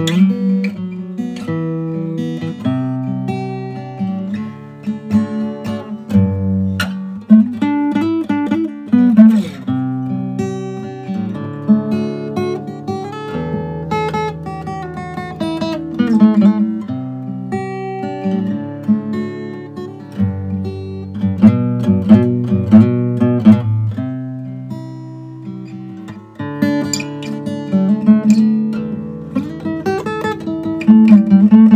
Música うん。